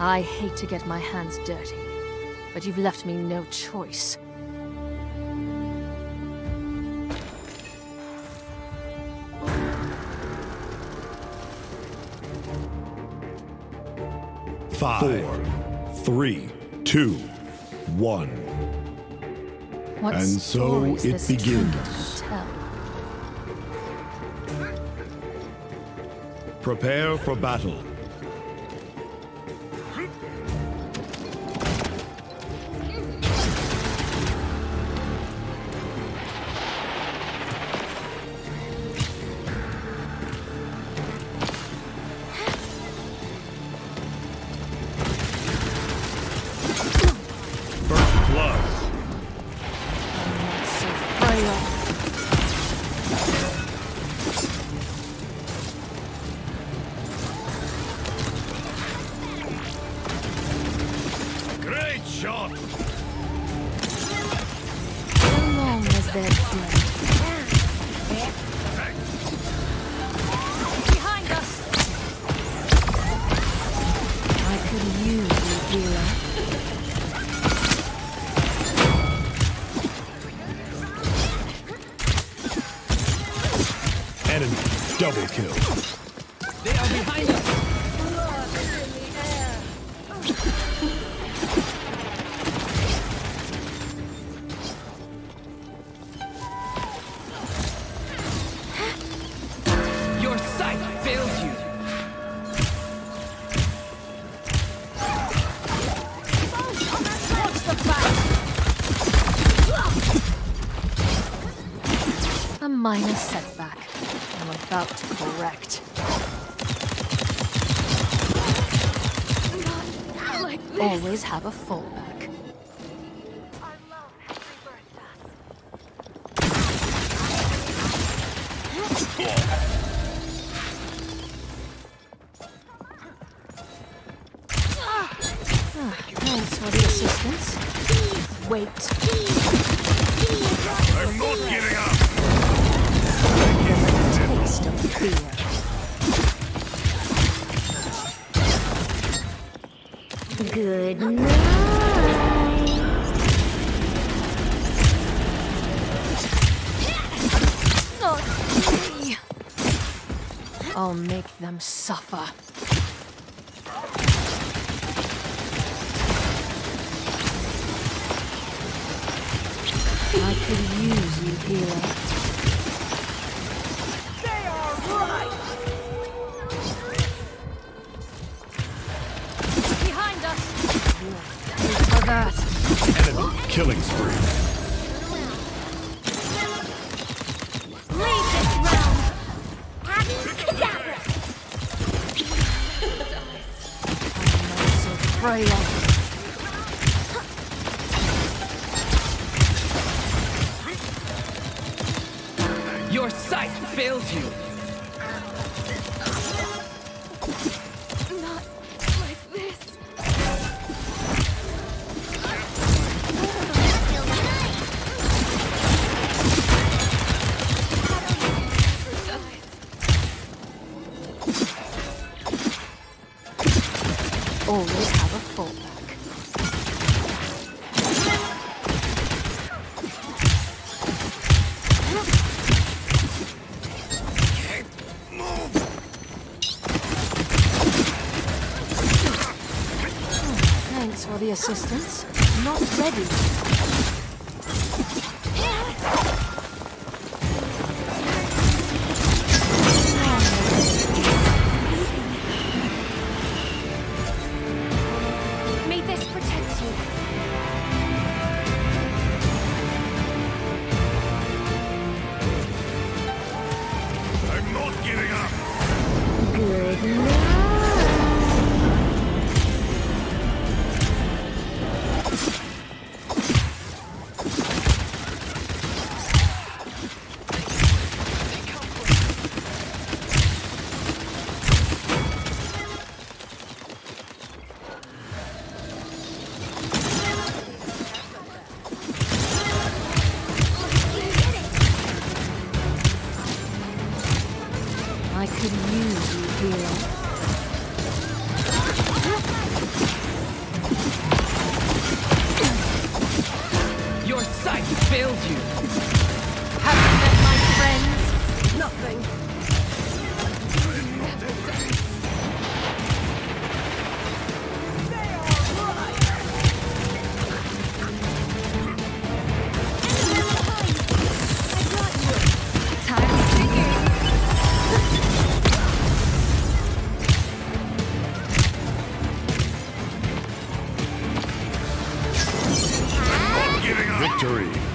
I hate to get my hands dirty, but you've left me no choice. Five, Four, three, two, one. What and so it begins. Prepare for battle. They're. Behind us. I could use. Enemy double kill. They are behind us. Minor setback. I'm about to correct. Like Always have a fallback. Ah, thanks for the assistance. Wait. Good night. I'll make them suffer. I could use you, healer. Fails you. always have a fallback. the assistance. Not ready. Good night. victory.